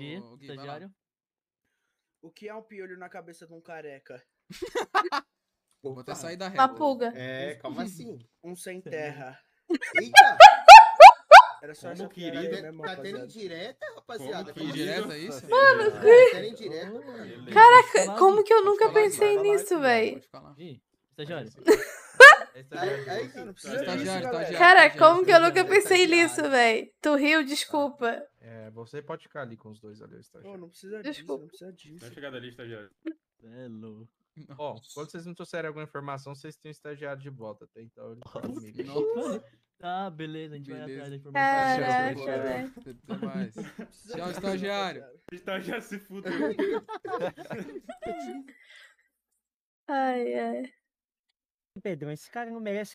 Gui, Ô, Gui, estagiário. O que é um piolho na cabeça de um careca? Eu vou até sair da Uma reta. pulga. É, como assim? Um sem terra. Eita! Era só Como essa que mesmo, Tá tendo rapaziada. indireta, rapaziada? Que indireta é isso? Mano, tá tendo indireta, mano. Caraca, como que eu nunca pensei nisso, Gui, véi? Pode falar. Gui, estagiário. Não, não precisa Estagiário, estagiário. Cara, como que eu nunca estagiário, pensei estagiário. nisso, véi? Tu riu, desculpa. É, você pode ficar ali com os dois ali, estagiário. não precisa disso, Desculpa. não precisa disso. Vai chegar da lista já. É louco. Ó, quando vocês não trouxerem alguma informação, vocês têm um estagiário de volta, tá? Então ele tá comigo. Nossa, Tá, beleza, a gente vai Beleza. atrás da informação. Caraca, tchau, velho. até mais. Não Tchau, estagiário. já se fudeu. Ai, ai. Pedrão, esse cara não merece